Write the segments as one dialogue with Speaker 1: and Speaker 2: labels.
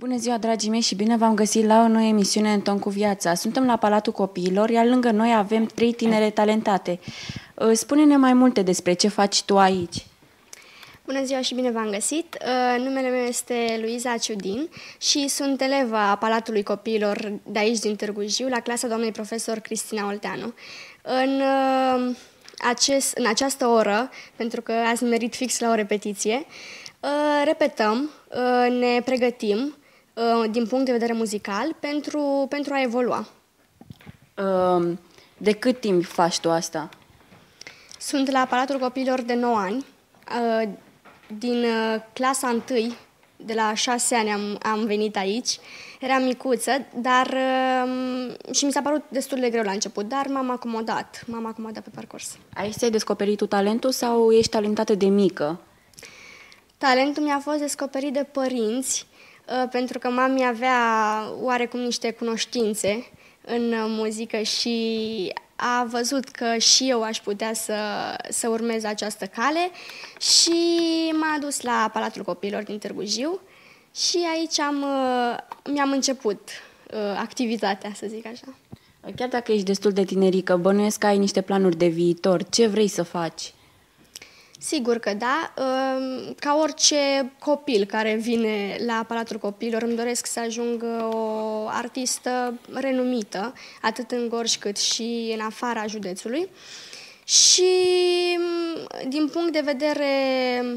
Speaker 1: Bună ziua, dragii mei, și bine v-am găsit la o nouă emisiune în ton cu viața. Suntem la Palatul Copiilor, iar lângă noi avem trei tinere talentate. Uh, spune-ne mai multe despre ce faci tu aici.
Speaker 2: Bună ziua și bine v-am găsit! Uh, numele meu este Luiza Ciudin și sunt eleva a Palatului Copiilor de aici din Târgu Jiu, la clasa doamnei profesor Cristina Olteanu. În, uh, acest, în această oră, pentru că ați merit fix la o repetiție, repetăm, ne pregătim Uh, din punct de vedere muzical pentru, pentru a evolua.
Speaker 1: Um, de cât timp faci tu asta?
Speaker 2: Sunt la Palatul Copiilor de 9 ani. Uh, din uh, clasa 1, de la 6 ani am, am venit aici. Eram micuță, dar um, și mi s-a părut destul de greu la început, dar m-am acomodat, m-am acomodat pe parcurs.
Speaker 1: Aici ți-ai descoperit tu talentul sau ești talentată de mică?
Speaker 2: Talentul mi-a fost descoperit de părinți Uh, pentru că mami avea oarecum niște cunoștințe în muzică și a văzut că și eu aș putea să, să urmez această cale și m-a dus la Palatul Copiilor din Târgu Jiu și aici am, uh, mi-am început uh, activitatea, să zic așa.
Speaker 1: Chiar dacă ești destul de tinerică, bănuiesc că ai niște planuri de viitor. Ce vrei să faci?
Speaker 2: Sigur că da. Ca orice copil care vine la Palatul Copiilor, îmi doresc să ajung o artistă renumită, atât în Gorj cât și în afara județului. Și din punct de vedere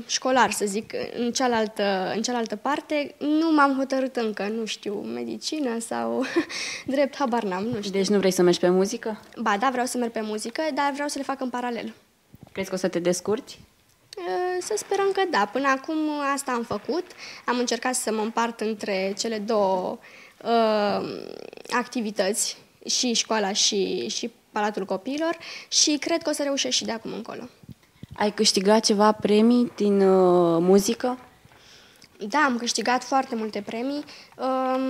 Speaker 2: școlar, să zic, în cealaltă, în cealaltă parte, nu m-am hotărât încă, nu știu, medicină sau drept, habar n-am, nu știu.
Speaker 1: Deci nu vrei să mergi pe muzică?
Speaker 2: Ba da, vreau să merg pe muzică, dar vreau să le fac în paralel.
Speaker 1: Crezi că o să te descurci?
Speaker 2: Să sperăm că da. Până acum asta am făcut. Am încercat să mă împart între cele două uh, activități, și școala și, și Palatul Copiilor și cred că o să reușesc și de acum încolo.
Speaker 1: Ai câștigat ceva premii din uh, muzică?
Speaker 2: Da, am câștigat foarte multe premii. Uh,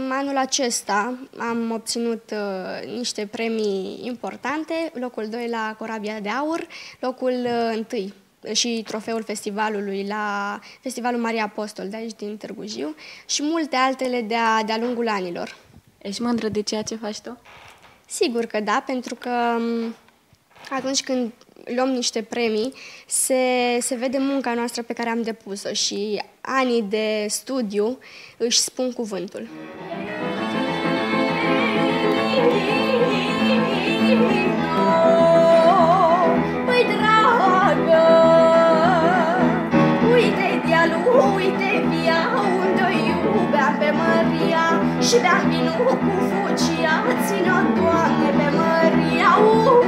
Speaker 2: anul acesta am obținut uh, niște premii importante, locul 2 la Corabia de Aur, locul uh, 1 și trofeul festivalului la Festivalul Maria Apostol de aici din Târgu Jiu și multe altele de-a, de-a lungul anilor.
Speaker 1: Ești mândră de ceea ce faci tu?
Speaker 2: Sigur că da, pentru că atunci când luăm niște premii, se, se vede munca noastră pe care am depus-o și anii de studiu își spun cuvântul. Și bea vinul cu fucia Țină, Doamne, pe Maria uh,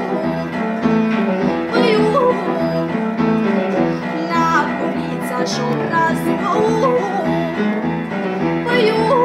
Speaker 2: Păi, uh, La gurița și-o uh, Păi, uh,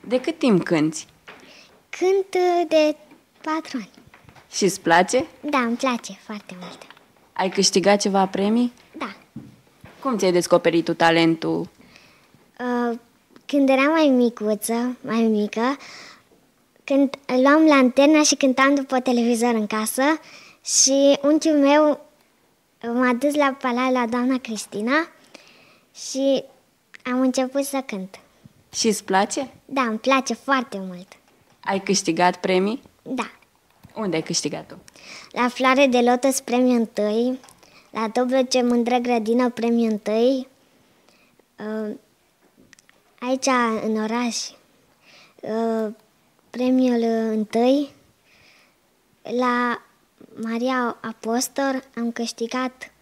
Speaker 1: De cât timp cânti?
Speaker 3: Cânt uh, de 4 ani.
Speaker 1: Și îți place?
Speaker 3: Da, îmi place foarte mult.
Speaker 1: Ai câștigat ceva premii?
Speaker 3: Da.
Speaker 1: Cum ți-ai descoperit tu talentul?
Speaker 3: Uh, când eram mai micuță, mai mică, când luam lanterna și cântam după televizor în casă și unchiul meu m-a dus la palat la doamna Cristina și am început să cânt.
Speaker 1: Și îți place?
Speaker 3: Da, îmi place foarte mult.
Speaker 1: Ai câștigat premii?
Speaker 3: Da.
Speaker 1: Unde ai câștigat tu?
Speaker 3: La Floare de Lotus premiu întâi, la Dobrogea Mândră Grădină premiu întâi, uh, aici în oraș, uh, premiul întâi. La Maria Apostol am câștigat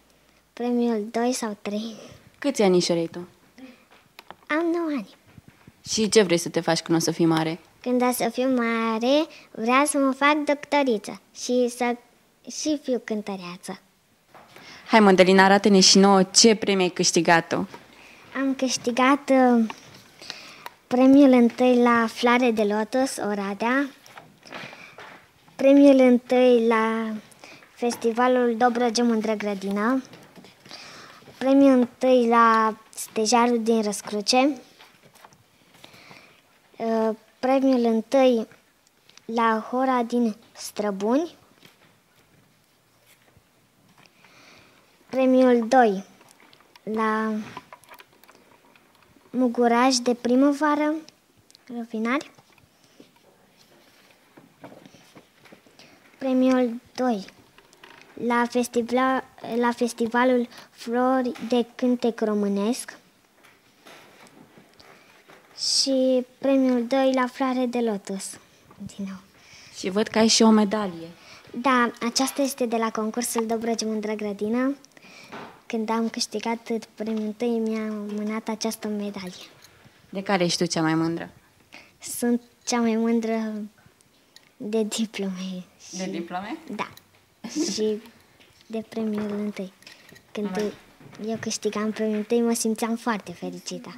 Speaker 3: premiul 2 sau 3.
Speaker 1: Câți anișori ai tu?
Speaker 3: Am 9 ani.
Speaker 1: Și ce vrei să te faci când o să fii mare?
Speaker 3: Când o să fiu mare, vreau să mă fac doctoriță și să și fiu cântăreață.
Speaker 1: Hai, Mădălina, arată-ne și nouă ce premiu ai câștigat tu.
Speaker 3: Am câștigat uh, premiul întâi la Floare de Lotus, Oradea, premiul întâi la Festivalul Dobrogea Mândră Grădină, premiul întâi la Stejarul din Răscruce, uh, premiul întâi la Hora din Străbuni, premiul 2 la Muguraj de primăvară, Răfinari. Premiul 2 la, festival, la festivalul Flori de Cântec Românesc și premiul 2 la Floare de Lotus. Din nou.
Speaker 1: Și văd că ai și o medalie.
Speaker 3: Da, aceasta este de la concursul Dobrogea Mândră Grădină. Când am câștigat premiul întâi, mi-a mânat această medalie.
Speaker 1: De care ești tu cea mai mândră?
Speaker 3: Sunt cea mai mândră de diplome.
Speaker 1: De diplome?
Speaker 3: Da. și de premiul întâi. Când eu câștigam premiul întâi, mă simțeam foarte fericită.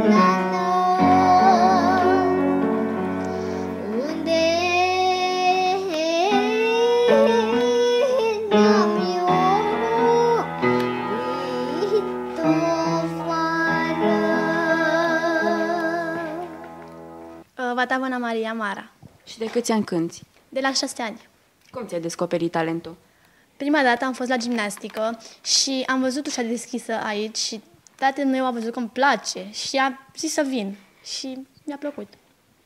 Speaker 4: Hei, na, na, unde ne-am iubit-o vară.
Speaker 5: Vatavana Maria Mara,
Speaker 1: Și de câți ani cânti?
Speaker 5: de la șase ani.
Speaker 1: Cum ți-ai descoperit talentul?
Speaker 5: Prima dată am fost la gimnastică și am văzut ușa deschisă aici și tatăl meu a văzut că îmi place și a zis să vin și mi-a plăcut.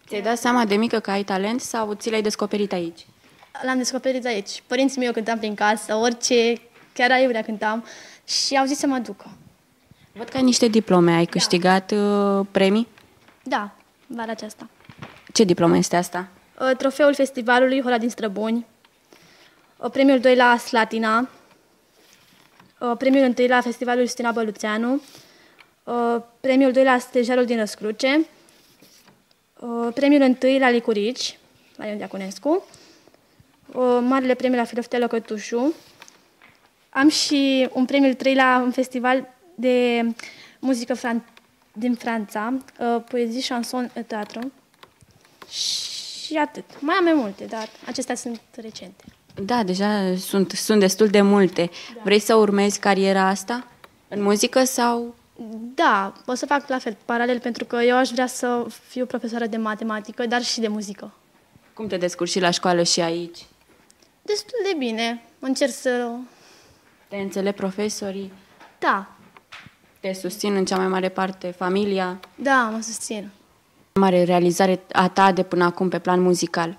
Speaker 1: Ți-ai dat seama de mică că ai talent sau ți l-ai descoperit aici?
Speaker 5: L-am descoperit aici. Părinții mei eu cântam prin casă, orice, chiar aiurea cântam și au zis să mă ducă.
Speaker 1: Văd că ai niște diplome. Ai câștigat uh, premii?
Speaker 5: Da, vara aceasta.
Speaker 1: Ce diplomă este asta?
Speaker 5: Uh, Trofeul festivalului Hora din Străbuni, uh, premiul 2 la Slatina, uh, premiul 1 la festivalul Justina Băluțeanu, uh, premiul 2 la Stejarul din Răscruce, uh, premiul 1 la Licurici, la Ion Diaconescu, uh, marele premiu la Filoftea Lăcătușu. Am și un premiul 3 la un festival de muzică fran- din Franța, uh, poezii, chanson, et teatru. Și atât. Mai am mai multe, dar acestea sunt recente.
Speaker 1: Da, deja sunt, sunt destul de multe. Da. Vrei să urmezi cariera asta în muzică sau...
Speaker 5: Da, o să fac la fel, paralel, pentru că eu aș vrea să fiu profesoară de matematică, dar și de muzică.
Speaker 1: Cum te descurci și la școală și aici?
Speaker 5: Destul de bine. Încerc să...
Speaker 1: Te înțeleg profesorii?
Speaker 5: Da,
Speaker 1: Te susțin în cea mai mare parte familia?
Speaker 5: da, mă susțin.
Speaker 1: Mare realizare a ta de până acum pe plan muzical?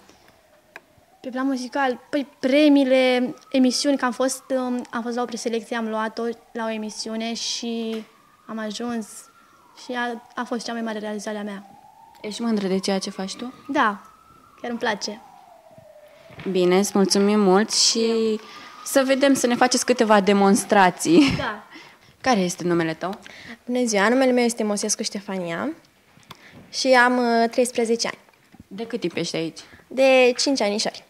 Speaker 5: Pe plan muzical, păi premiile, emisiuni, că am fost, um, am fost la o preselecție, am luat-o la o emisiune și am ajuns și a, a fost cea mai mare realizare a mea.
Speaker 1: Ești mândră de ceea ce faci tu?
Speaker 5: Da, chiar îmi place.
Speaker 1: Bine, îți mulțumim mult și să vedem, să ne faceți câteva demonstrații.
Speaker 5: Da.
Speaker 1: Care este numele tău?
Speaker 6: Bună ziua, numele meu este Mosescu Ștefania și am uh, 13 ani.
Speaker 1: De cât timp ești aici?
Speaker 6: De 5 anișori.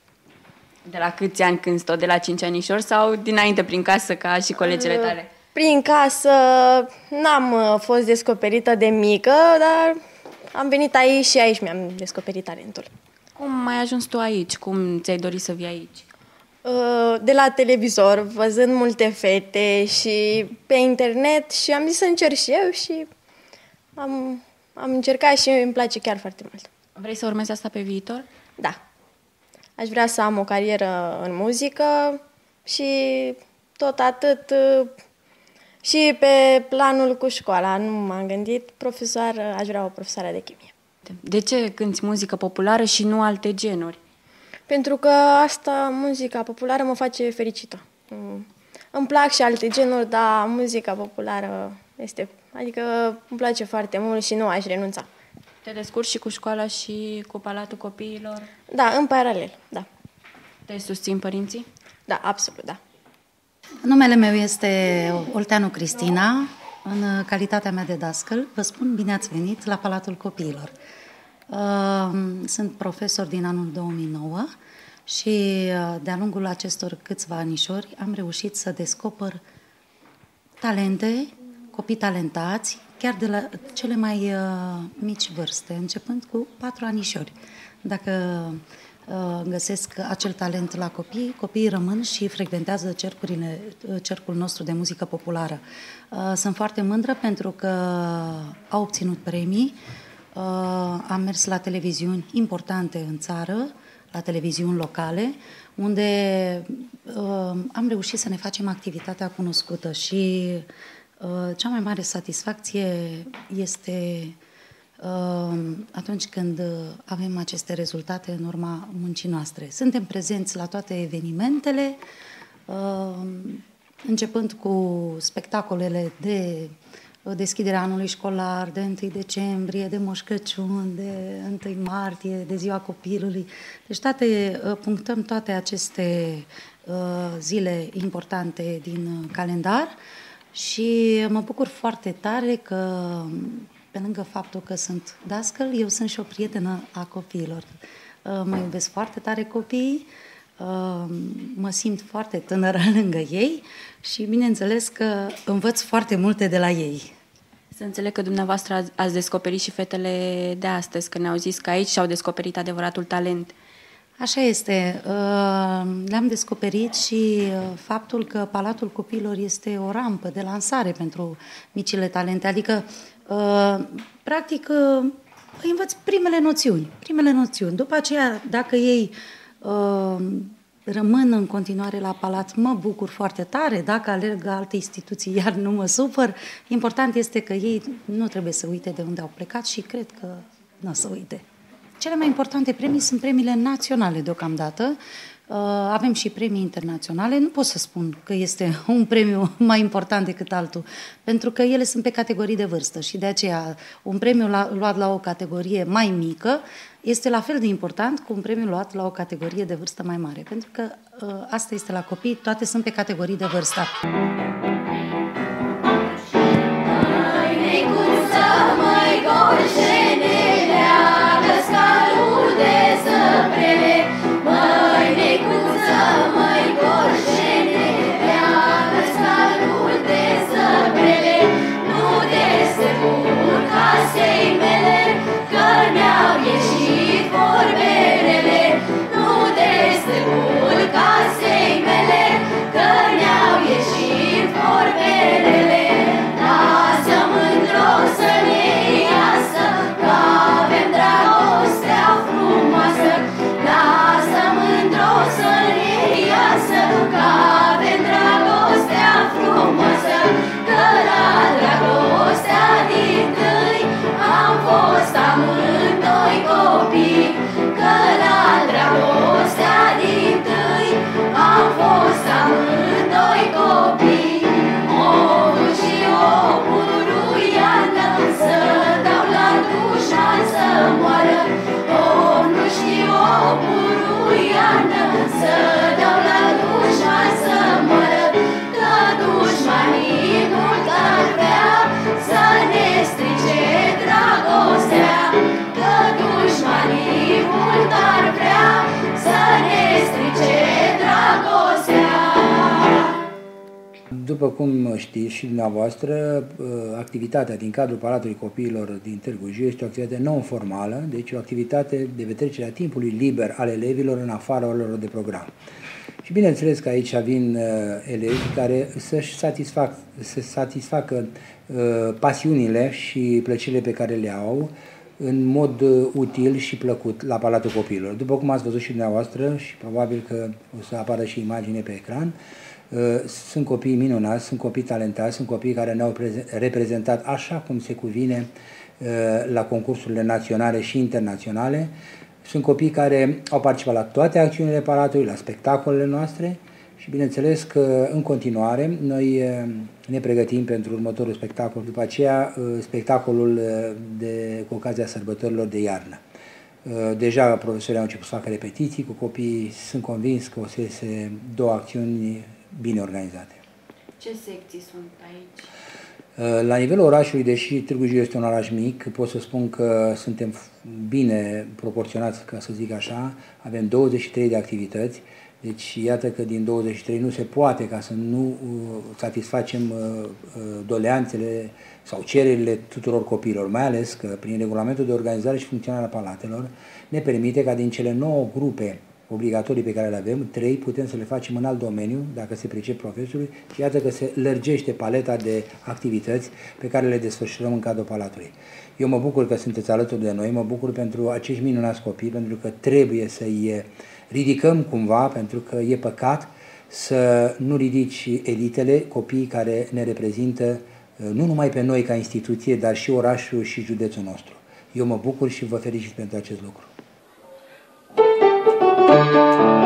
Speaker 1: De la câți ani când tot? De la 5 anișori sau dinainte prin casă ca și colegele tale?
Speaker 6: Prin casă n-am uh, fost descoperită de mică, dar am venit aici și aici mi-am descoperit talentul.
Speaker 1: Cum ai ajuns tu aici? Cum ți-ai dorit să vii aici?
Speaker 6: Uh, De la televizor, văzând multe fete și pe internet și am zis să încerc și eu și am, am încercat și îmi place chiar foarte mult.
Speaker 1: Vrei să urmezi asta pe viitor?
Speaker 6: Da. Aș vrea să am o carieră în muzică și tot atât uh, și pe planul cu școala. Nu m-am gândit, profesoară, aș vrea o profesoară de chimie.
Speaker 1: De ce cânti muzică populară și nu alte genuri?
Speaker 6: Pentru că asta, muzica populară, mă face fericită. Mm. Îmi plac și alte genuri, dar muzica populară este... Adică îmi place foarte mult și nu aș renunța.
Speaker 1: Te descurci și cu școala și cu Palatul Copiilor?
Speaker 6: Da, în paralel, da.
Speaker 1: Te susțin părinții?
Speaker 6: Da, absolut, da.
Speaker 7: Numele meu este Olteanu Cristina. În calitatea mea de dascăl, vă spun bine ați venit la Palatul Copiilor. Uh, Sunt profesor din anul 2009 și uh, de-a lungul acestor câțiva anișori am reușit să descoper talente, copii talentați, chiar de la cele mai uh, mici vârste, începând cu patru anișori. Dacă uh, găsesc acel talent la copii, copiii rămân și frecventează cercurile, uh, cercul nostru de muzică populară. Uh, Sunt foarte mândră pentru că au obținut premii, uh, am mers la televiziuni importante în țară, la televiziuni locale, unde uh, am reușit să ne facem activitatea cunoscută și uh, cea mai mare satisfacție este uh, atunci când uh, avem aceste rezultate în urma muncii noastre. Suntem prezenți la toate evenimentele, uh, începând cu spectacolele de uh, deschiderea anului școlar, de 1 decembrie, de Moș Crăciun, de 1 martie, de Ziua Copilului. Deci toate, uh, punctăm toate aceste uh, zile importante din uh, calendar și mă bucur foarte tare că pe lângă faptul că sunt dascăl, eu sunt și o prietenă a copiilor. Uh, Mă iubesc foarte tare copiii, uh, mă simt foarte tânără lângă ei și bineînțeles că învăț foarte multe de la ei.
Speaker 1: Să înțeleg că dumneavoastră ați- ați descoperit și fetele de astăzi, că ne-au zis că aici și-au descoperit adevăratul talent.
Speaker 7: Așa este. Uh, Le-am descoperit și uh, faptul că Palatul Copiilor este o rampă de lansare pentru micile talente. Adică, uh, practic, uh, îi învăț primele noțiuni. Primele noțiuni. După aceea, dacă ei uh, rămân în continuare la palat, mă bucur foarte tare. Dacă alerg alte instituții, iar nu mă supăr. Important este că ei nu trebuie să uite de unde au plecat și cred că nu o să uite. Cele mai importante premii sunt premiile naționale deocamdată. Uh, Avem și premii internaționale. Nu pot să spun că este un premiu mai important decât altul, pentru că ele sunt pe categorii de vârstă și de aceea un premiu la, luat la o categorie mai mică este la fel de important cu un premiu luat la o categorie de vârstă mai mare, pentru că uh, asta este la copii, toate sunt pe categorii de vârstă.
Speaker 8: După cum știți și dumneavoastră, uh, activitatea din cadrul Palatului Copiilor din Târgu Jiu este o activitate non-formală, deci o activitate de petrecere a timpului liber al elevilor în afara orelor de program. Și bineînțeles că aici vin uh, elevi care să-și satisfac, să satisfacă uh, pasiunile și plăcerile pe care le au în mod uh, util și plăcut la Palatul Copiilor. După cum ați văzut și dumneavoastră și probabil că o să apară și imagine pe ecran, uh, sunt copii minunați, sunt copii talentați, sunt copii care ne-au reprezentat așa cum se cuvine uh, la concursurile naționale și internaționale. Sunt copii care au participat la toate acțiunile Palatului, la spectacolele noastre și bineînțeles că în continuare noi ne pregătim pentru următorul spectacol, după aceea spectacolul de, cu ocazia sărbătorilor de iarnă. Deja profesorii au început să facă repetiții cu copiii, sunt convins că o să iese două acțiuni bine organizate.
Speaker 1: Ce secții sunt aici?
Speaker 8: La nivelul orașului, deși Târgu Jiu este un oraș mic, pot să spun că suntem bine proporționați, ca să zic așa. Avem 23 de activități, deci iată că din 23 nu se poate ca să nu uh, satisfacem uh, uh, doleanțele sau cererile tuturor copiilor, mai ales că prin regulamentul de organizare și funcționare a palatelor ne permite ca din cele 9 grupe obligatorii pe care le avem, trei putem să le facem în alt domeniu, dacă se pricep profesorului, și iată că se lărgește paleta de activități pe care le desfășurăm în cadrul palatului. Eu mă bucur că sunteți alături de noi, mă bucur pentru acești minunați copii, pentru că trebuie să-i ridicăm cumva, pentru că e păcat să nu ridici elitele, copiii care ne reprezintă nu numai pe noi ca instituție, dar și orașul și județul nostru. Eu mă bucur și vă felicit pentru acest lucru.
Speaker 4: Nu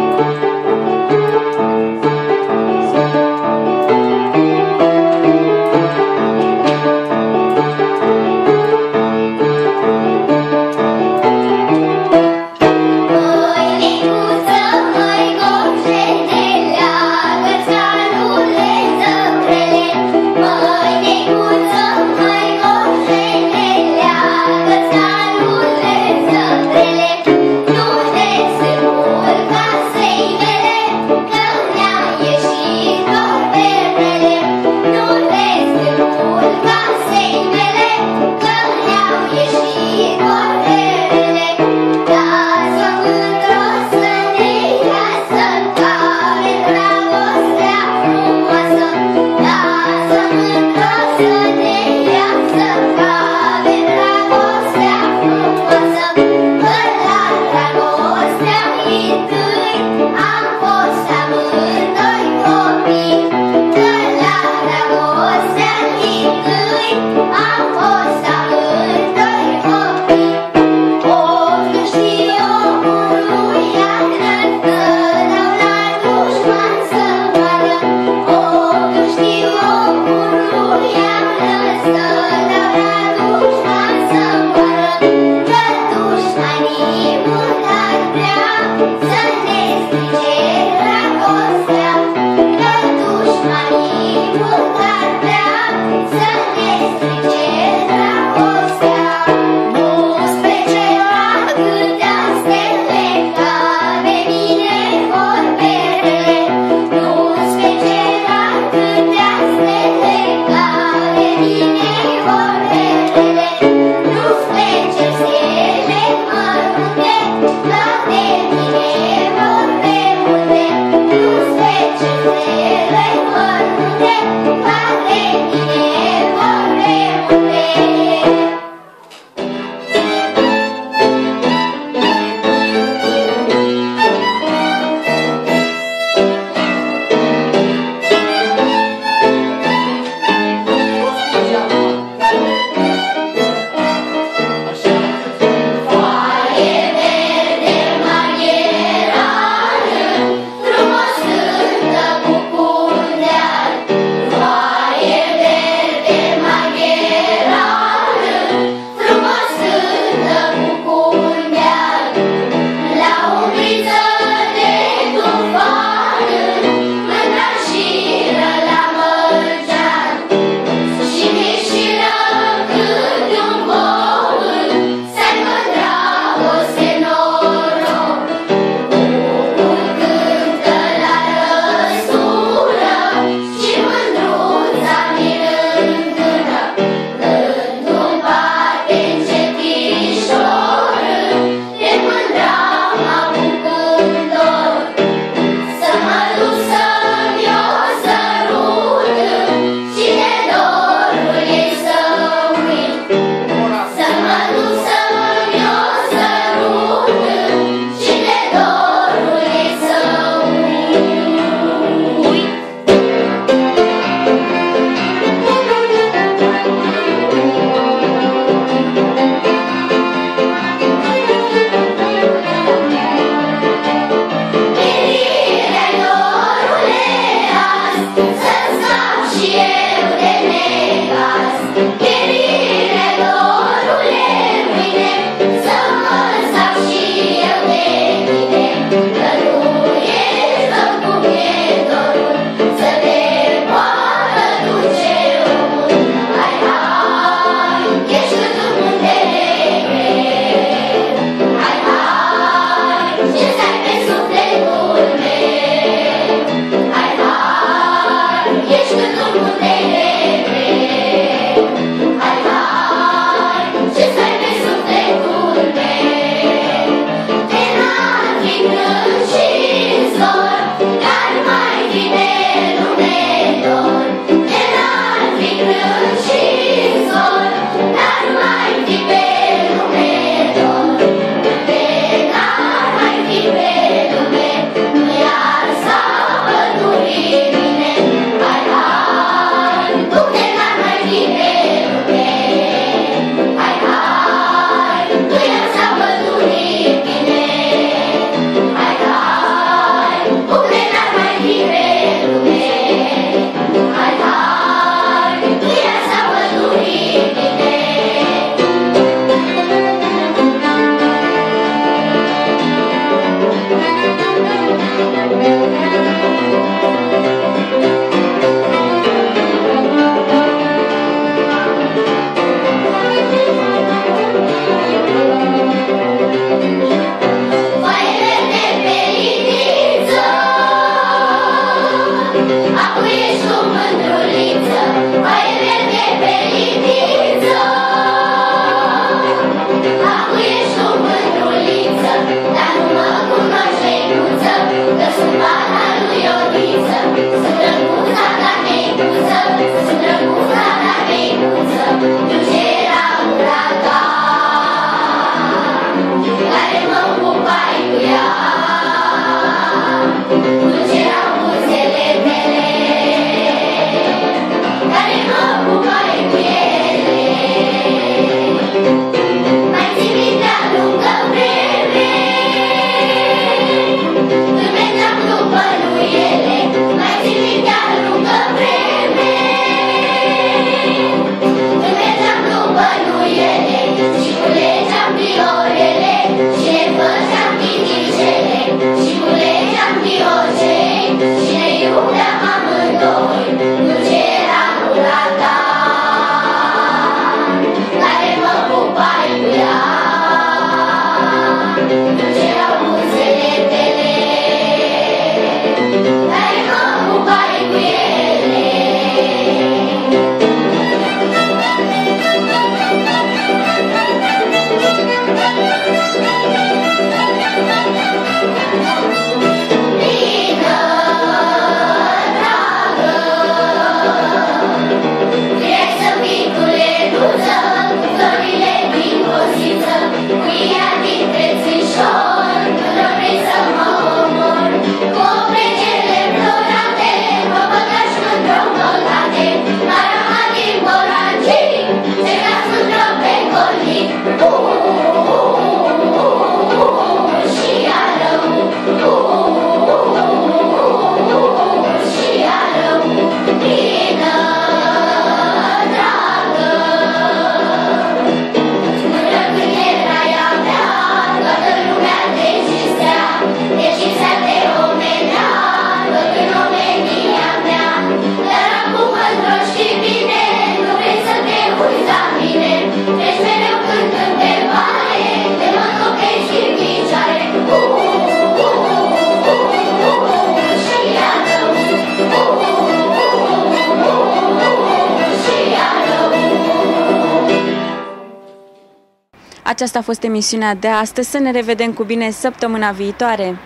Speaker 1: Aceasta a fost emisiunea de astăzi. Să ne revedem cu bine săptămâna viitoare.